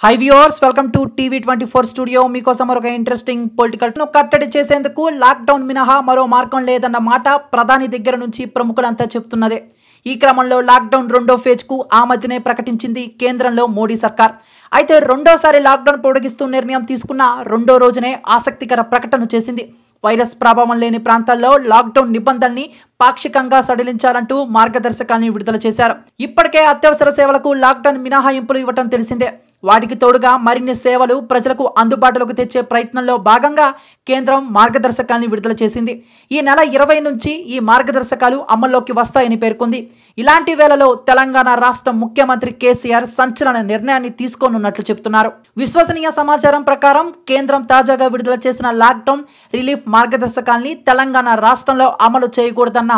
Hi viewers welcome to TV twenty four studio మీకోసం మరొక interesting పొలిటికల్ను కట్టడి చేసేందుకు లాక్డౌన్ మినహా మరో మార్గం లేదన్న మాట ప్రధాని దగ్గర నుంచి ప్రముఖులంతా చెప్తున్నదే. ఈ క్రమంలో లాక్డౌన్ రెండో ఫేజ్కు ఆ మధ్యనే ప్రకటించింది కేంద్రంలో మోడీ సర్కార్. అయితే రెండోసారి లాక్డౌన్ పొడిగిస్తూ నిర్ణయం తీసుకున్న రెండో రోజునే ఆసక్తికర ప్రకటన చేసింది. వైరస్ ప్రభావం లేని ప్రాంతాల్లో లాక్డౌన్ నిబంధనల్ని పాక్షికంగా సడలించాలంటూ మార్గదర్శకాల్ని విడుదల చేశారు. ఇప్పటికే అత్యవసర సేవలకు లాక్డౌన్ మినహాయింపులు ఇవ్వటం తెలిసిందే. వాటికి తోడుగా మరిన్ని సేవలు ప్రజలకు అందుబాటులోకి తెచ్చే ప్రయత్నంలో భాగంగా కేంద్రం మార్గదర్శకాల్ని విడుదల చేసింది. ఈ నెల ఇరవై నుంచి ఈ మార్గదర్శకాలు అమల్లోకి వస్తాయని పేర్కొంది. ఇలాంటి వేళలో తెలంగాణ రాష్ట్ర ముఖ్యమంత్రి కేసీఆర్ సంచలన నిర్ణయాన్ని తీసుకోనున్నట్లు చెబుతున్నారు. విశ్వసనీయ సమాచారం ప్రకారం కేంద్రం తాజాగా విడుదల చేసిన లాక్డౌన్ రిలీఫ్ మార్గదర్శకాల్ని తెలంగాణ రాష్ట్రంలో అమలు చేయకూడదన్న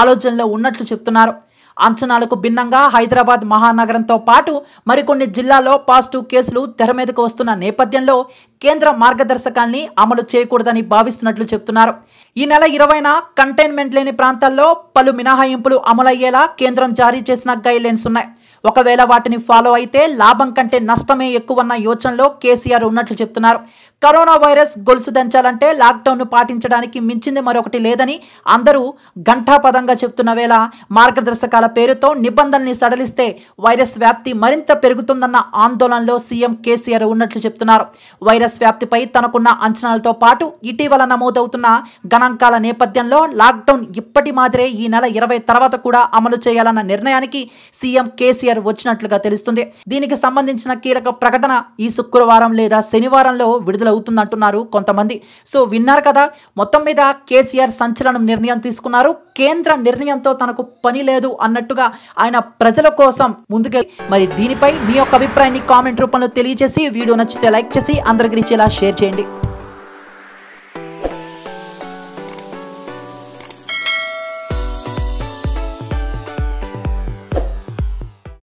ఆలోచనలో ఉన్నట్లు చెప్తున్నారు. అంచనాలకు భిన్నంగా హైదరాబాద్ మహానగరంతో పాటు మరికొన్ని జిల్లాల్లో పాజిటివ్ కేసులు తెర మీదకు వస్తున్న నేపథ్యంలో కేంద్ర మార్గదర్శకాల్ని అమలు చేయకూడదని భావిస్తున్నట్లు చెప్తున్నారు. ఈ నెల ఇరవైన కంటైన్మెంట్ లేని ప్రాంతాల్లో పలు మినహాయింపులు అమలయ్యేలా కేంద్రం జారీ చేసిన గైడ్లైన్స్ ఉన్నాయి. ఒకవేళ వాటిని ఫాలో అయితే లాభం కంటే నష్టమే ఎక్కువన్న యోచనలో కేసీఆర్ ఉన్నట్లు చెప్తున్నారు. కరోనా వైరస్ గొలుసు దంచాలంటే లాక్డౌన్ను పాటించడానికి మించింది మరొకటి లేదని అందరూ ఘంటాపదంగా చెప్తున్న వేళ మార్గదర్శకాల పేరుతో నిబంధనల్ని సడలిస్తే వైరస్ వ్యాప్తి మరింత పెరుగుతుందన్న ఆందోళనలో సీఎం కేసీఆర్ ఉన్నట్లు చెప్తున్నారు. వైరస్ వ్యాప్తిపై తనకున్న అంచనాలతో పాటు ఇటీవల నమోదవుతున్న గణాంకాల నేపథ్యంలో లాక్డౌన్ ఇప్పటి మాదిరే ఈ నెల ఇరవై తర్వాత కూడా అమలు చేయాలన్న నిర్ణయానికి సీఎం కేసీఆర్ కేసీఆర్ వచ్చినట్లుగా తెలుస్తుంది. దీనికి సంబంధించిన కీలక ప్రకటన ఈ శుక్రవారం లేదా శనివారంలో విడుదలవుతుందంటున్నారు కొంతమంది. సో విన్నారు కదా మొత్తం మీద కేసీఆర్ సంచలనం నిర్ణయం తీసుకున్నారు. కేంద్ర నిర్ణయంతో తనకు పని లేదు అన్నట్టుగా ఆయన ప్రజల కోసం ముందుకే మరి దీనిపై మీ యొక్క అభిప్రాయాన్ని కామెంట్ రూపంలో తెలియజేసి వీడియో నచ్చితే లైక్ చేసి అందరికి ఇచ్చేలా షేర్ చేయండి.